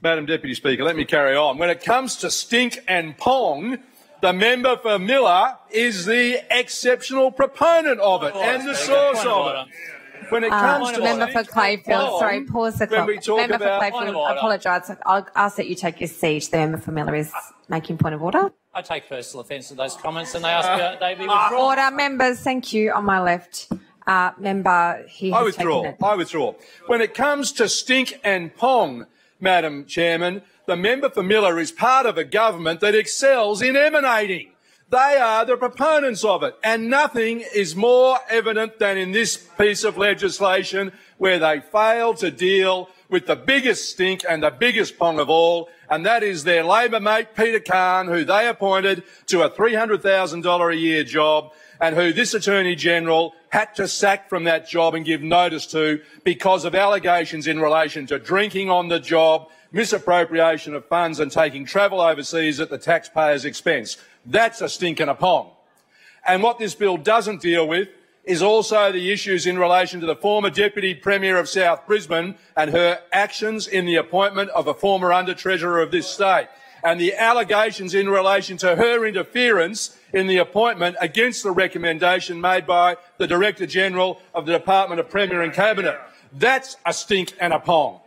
Madam Deputy Speaker, let me carry on. When it comes to stink and pong, the member for Miller is the exceptional proponent of it and the source of it. When it Uh, comes to member for stink and Clayfield, pong, sorry, pause the when clock. we talk Member about- for Point of Clayfield, order. apologise. I'll ask that you take your seat. The member for Miller is making point of order. I take personal offence at those comments and they ask uh, they be withdrawn. Order, members. Thank you. On my left, uh, member. He has I withdraw. taken it. I withdraw. When it comes to stink and pong, Madam Chairman, the member for Miller is part of a government that excels in emanating. They are the proponents of it, and nothing is more evident than in this piece of legislation where they fail to deal with the biggest stink and the biggest pong of all, and that is their Labor mate Peter Carne, who they appointed to a $300,000 a year job and who this Attorney General had to sack from that job and give notice to because of allegations in relation to drinking on the job, misappropriation of funds and taking travel overseas at the taxpayer's expense. That's a stink and a pong. And what this bill doesn't deal with is also the issues in relation to the former Deputy Premier of South Brisbane and her actions in the appointment of a former Under-Treasurer of this state and the allegations in relation to her interference in the appointment against the recommendation made by the Director General of the Department of Premier and Cabinet. That's a stink and a pong.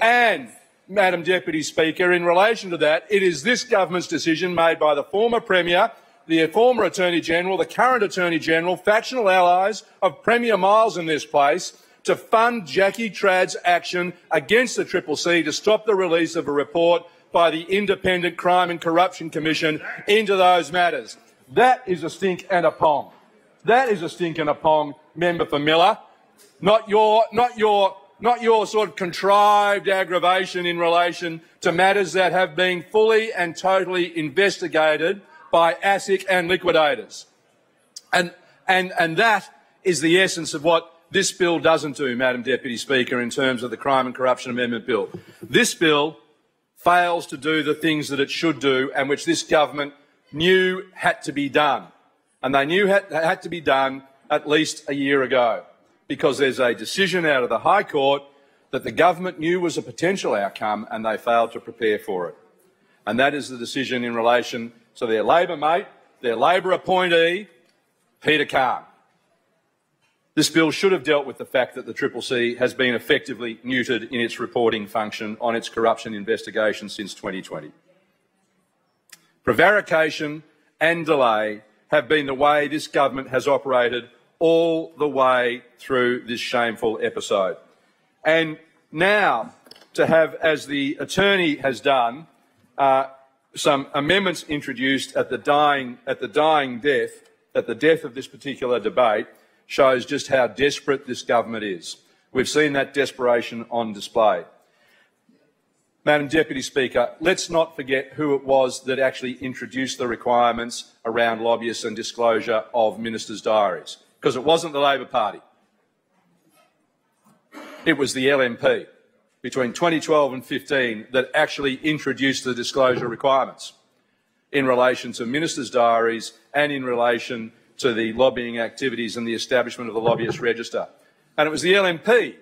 And, Madam Deputy Speaker, in relation to that, it is this government's decision made by the former Premier, the former Attorney General, the current Attorney General, factional allies of Premier Miles in this place, to fund Jackie Trad's action against the Triple C to stop the release of a report by the Independent Crime and Corruption Commission into those matters. That is a stink and a pong. That is a stink and a pong, member for Miller. Not your, not your, not your sort of contrived aggravation in relation to matters that have been fully and totally investigated by ASIC and liquidators. And, and, and that is the essence of what this bill doesn't do, Madam Deputy Speaker, in terms of the Crime and Corruption Amendment Bill. This bill fails to do the things that it should do and which this government knew had to be done. And they knew had, had to be done at least a year ago because there's a decision out of the High Court that the government knew was a potential outcome and they failed to prepare for it. And that is the decision in relation to their Labor mate, their Labor appointee, Peter Carne. This bill should have dealt with the fact that the Triple C has been effectively neutered in its reporting function on its corruption investigation since 2020. Prevarication and delay have been the way this government has operated all the way through this shameful episode. And now to have, as the attorney has done, uh, some amendments introduced at the dying at the dying death, at the death of this particular debate, shows just how desperate this government is. We've seen that desperation on display. Madam Deputy Speaker, let's not forget who it was that actually introduced the requirements around lobbyists and disclosure of ministers' diaries, because it wasn't the Labor Party. It was the LNP between 2012 and 15 that actually introduced the disclosure requirements in relation to ministers' diaries and in relation to the lobbying activities and the establishment of the lobbyist register. And it was the LNP,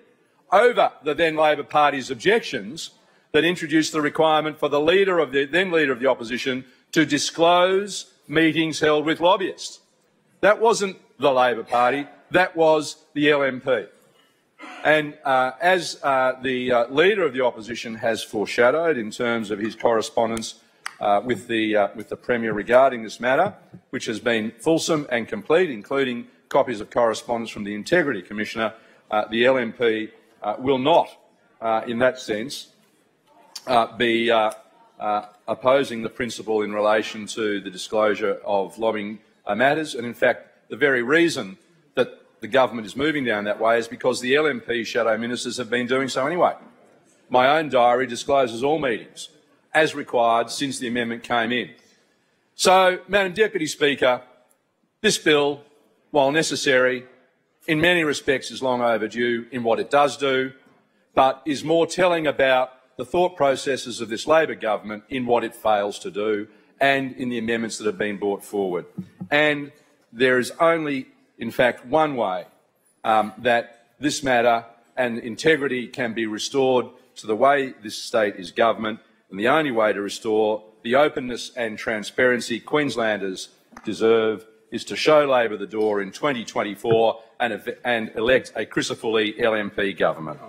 over the then Labor Party's objections, that introduced the requirement for the leader of the then leader of the opposition to disclose meetings held with lobbyists. That wasn't the Labor Party, that was the LNP. And uh, as uh, the uh, leader of the opposition has foreshadowed in terms of his correspondence uh, with, the, uh, with the Premier regarding this matter, which has been fulsome and complete, including copies of correspondence from the Integrity Commissioner, uh, the LNP will not, in that sense, be opposing the principle in relation to the disclosure of lobbying matters. And in fact, the very reason the government is moving down that way is because the LNP shadow ministers have been doing so anyway. My own diary discloses all meetings, as required since the amendment came in. So, Madam Deputy Speaker, this bill, while necessary, in many respects is long overdue in what it does do, but is more telling about the thought processes of this Labor government in what it fails to do and in the amendments that have been brought forward. And there is only, in fact, one way um, that this matter and integrity can be restored to the way this state is government, and the only way to restore the openness and transparency Queenslanders deserve is to show Labor the door in 2024 and, and elect a Crisafulli LNP government.